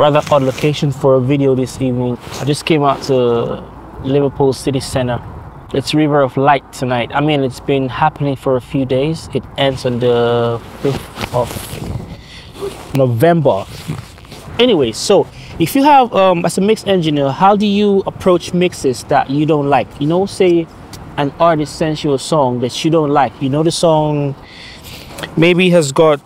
rather odd location for a video this evening. I just came out to Liverpool city centre. It's River of Light tonight. I mean, it's been happening for a few days. It ends on the 5th of November. Anyway, so if you have, um, as a mix engineer, how do you approach mixes that you don't like? You know, say an artist sends you a song that you don't like. You know, the song maybe has got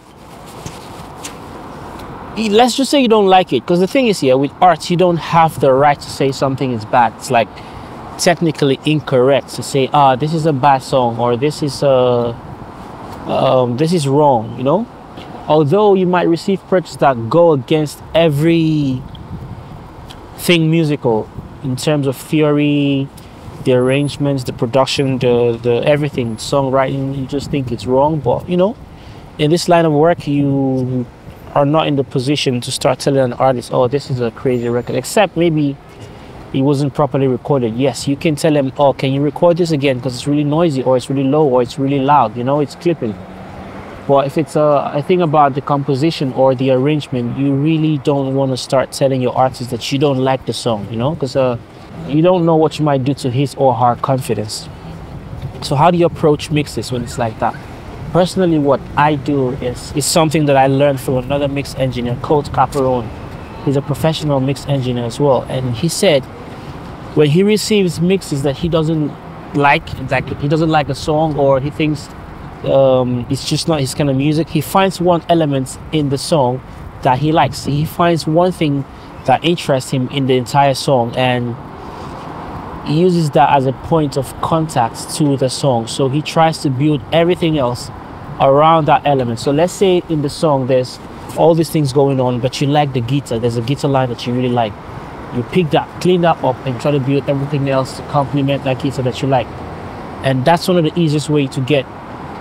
let's just say you don't like it because the thing is here with arts you don't have the right to say something is bad. It's like technically incorrect to say ah this is a bad song or this is a um, this is wrong you know? Although you might receive projects that go against every thing musical in terms of theory the arrangements the production the the everything songwriting you just think it's wrong but you know in this line of work you are not in the position to start telling an artist, oh, this is a crazy record, except maybe it wasn't properly recorded. Yes, you can tell them, oh, can you record this again because it's really noisy or it's really low or it's really loud, you know, it's clipping. But if it's a, a thing about the composition or the arrangement, you really don't want to start telling your artist that you don't like the song, you know, because uh, you don't know what you might do to his or her confidence. So how do you approach mixes when it's like that? Personally what I do is, is something that I learned from another mix engineer, Colt Capperrune. He's a professional mix engineer as well. And he said when he receives mixes that he doesn't like, like he doesn't like a song or he thinks um, it's just not his kind of music, he finds one element in the song that he likes. He finds one thing that interests him in the entire song and he uses that as a point of contact to the song. So he tries to build everything else around that element. So let's say in the song there's all these things going on, but you like the guitar. There's a guitar line that you really like. You pick that, clean that up, and try to build everything else to complement that guitar that you like. And that's one of the easiest way to get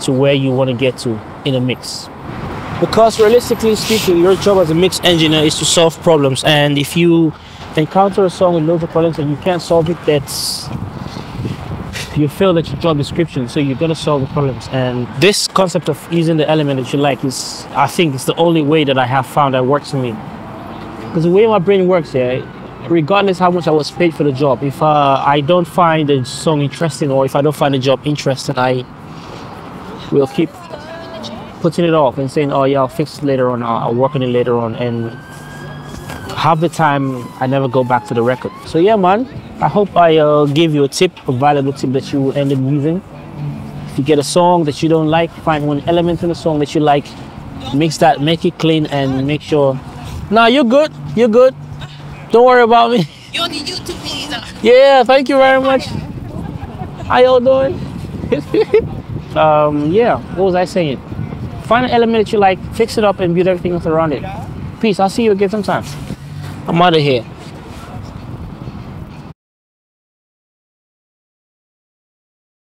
to where you want to get to in a mix. Because realistically speaking, your job as a mix engineer is to solve problems. And if you encounter a song with loads of problems and you can't solve it, that's you feel that your job description, so you're gonna solve the problems. And this concept of using the element that you like is, I think, it's the only way that I have found that works for me. Because the way my brain works yeah, regardless how much I was paid for the job, if uh, I don't find the song interesting or if I don't find the job interesting, I will keep putting it off and saying, "Oh yeah, I'll fix it later on. I'll work on it later on." And half the time, I never go back to the record. So yeah, man. I hope I uh, gave you a tip, a valuable tip that you end up using. If you get a song that you don't like, find one element in the song that you like, mix that, make it clean, and make sure. Nah, you're good. You're good. Don't worry about me. You're the YouTube either. Yeah, thank you very much. How y'all doing? um, yeah, what was I saying? Find an element that you like, fix it up, and build everything else around it. Peace. I'll see you again sometime. I'm out of here.